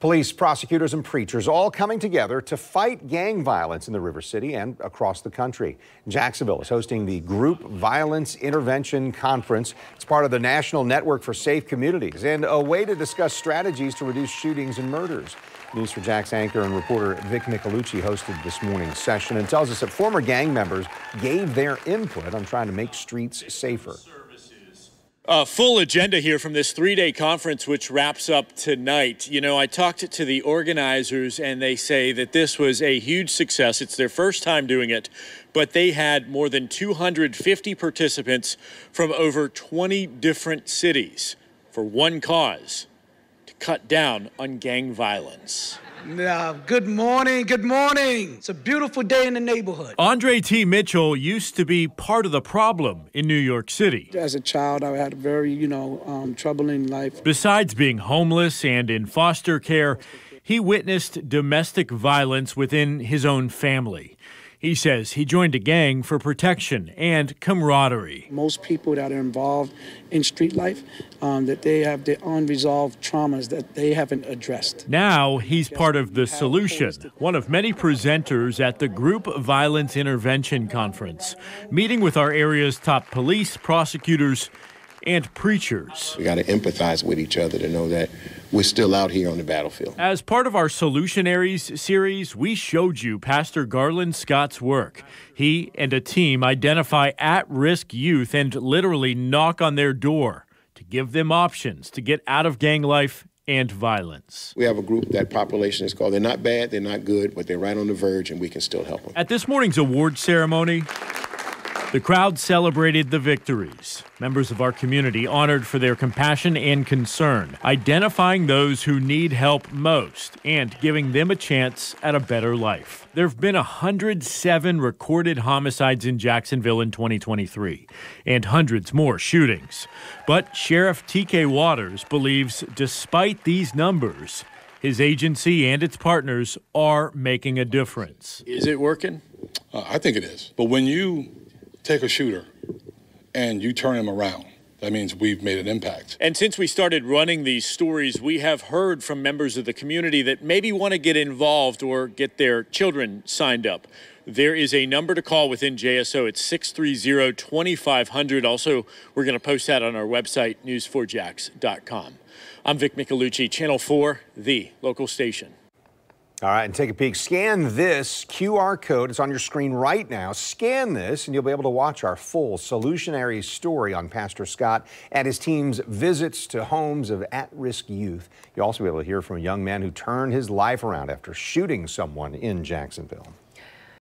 Police, prosecutors, and preachers all coming together to fight gang violence in the River City and across the country. Jacksonville is hosting the Group Violence Intervention Conference. It's part of the National Network for Safe Communities and a way to discuss strategies to reduce shootings and murders. News4JAX anchor and reporter Vic Micolucci hosted this morning's session and tells us that former gang members gave their input on trying to make streets safer. A full agenda here from this three day conference, which wraps up tonight. You know, I talked to the organizers, and they say that this was a huge success. It's their first time doing it, but they had more than 250 participants from over 20 different cities for one cause to cut down on gang violence. Uh, good morning. Good morning. It's a beautiful day in the neighborhood. Andre T. Mitchell used to be part of the problem in New York City. As a child, I had a very, you know, um, troubling life. Besides being homeless and in foster care, he witnessed domestic violence within his own family. He says he joined a gang for protection and camaraderie. Most people that are involved in street life, um, that they have their unresolved traumas that they haven't addressed. Now he's part of the solution, one of many presenters at the Group Violence Intervention Conference, meeting with our area's top police, prosecutors, and preachers. We got to empathize with each other to know that we're still out here on the battlefield. As part of our Solutionaries series, we showed you Pastor Garland Scott's work. He and a team identify at risk youth and literally knock on their door to give them options to get out of gang life and violence. We have a group that population is called They're Not Bad, They're Not Good, but they're right on the verge and we can still help them. At this morning's award ceremony, the crowd celebrated the victories. Members of our community honored for their compassion and concern, identifying those who need help most and giving them a chance at a better life. There have been 107 recorded homicides in Jacksonville in 2023 and hundreds more shootings. But Sheriff TK Waters believes despite these numbers, his agency and its partners are making a difference. Is it working? Uh, I think it is. But when you take a shooter and you turn him around, that means we've made an impact. And since we started running these stories, we have heard from members of the community that maybe want to get involved or get their children signed up. There is a number to call within JSO. It's 630 2500. Also, we're going to post that on our website, news4jax.com. I'm Vic Micolucci, Channel 4, the local station. All right, and take a peek. Scan this QR code. It's on your screen right now. Scan this, and you'll be able to watch our full solutionary story on Pastor Scott and his team's visits to homes of at risk youth. You'll also be able to hear from a young man who turned his life around after shooting someone in Jacksonville.